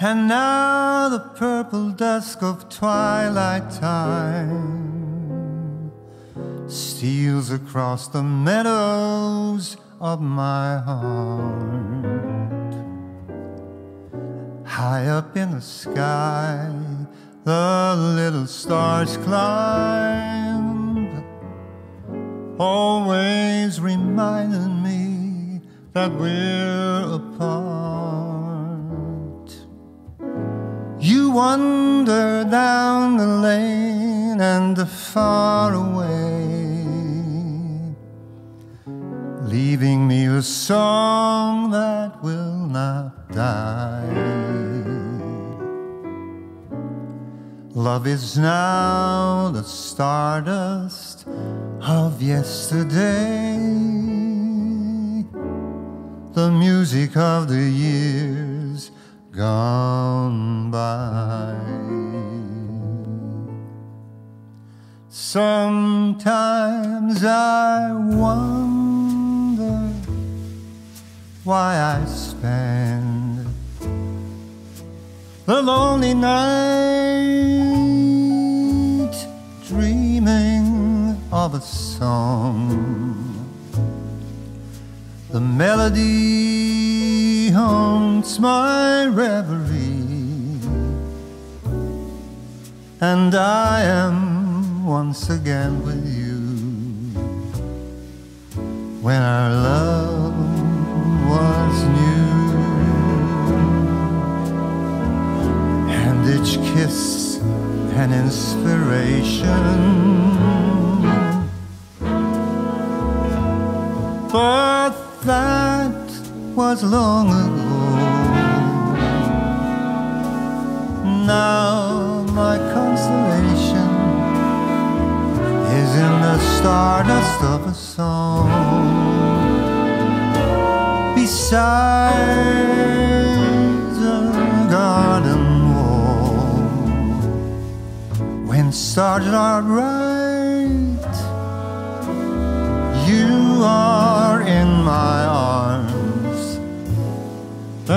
And now the purple dusk of twilight time steals across the meadows of my heart. High up in the sky, the little stars climb, always reminding me that we're apart. You wander down the lane and far away, leaving me a song Love is now the stardust of yesterday, the music of the years gone by. Sometimes I wonder why I spend the lonely night a song. The melody haunts my reverie, and I am once again with you. When our love was new, and each kiss an inspiration. But that was long ago. Now my consolation is in the stardust of a song. Besides the garden wall, when stars are bright,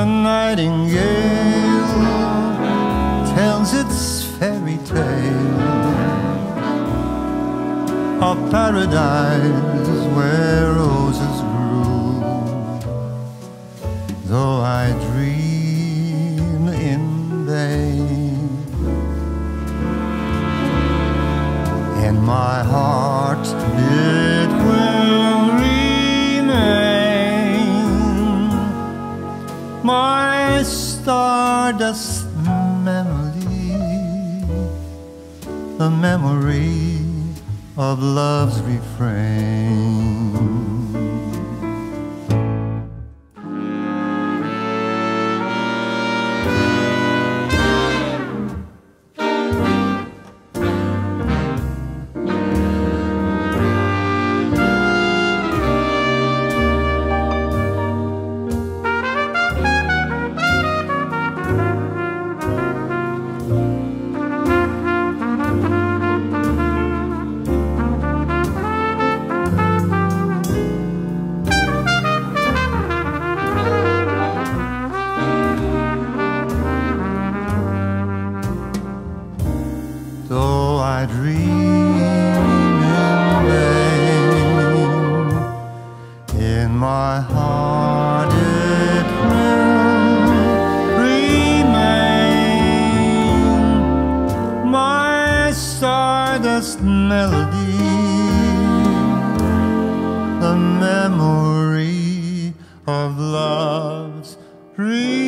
The nightingale tells its fairy tale of paradise where roses grew. Though I dream in vain, in my heart stardust memory, the memory of love's refrain. In my heart it will remain my stardust melody, the memory of love's. Re-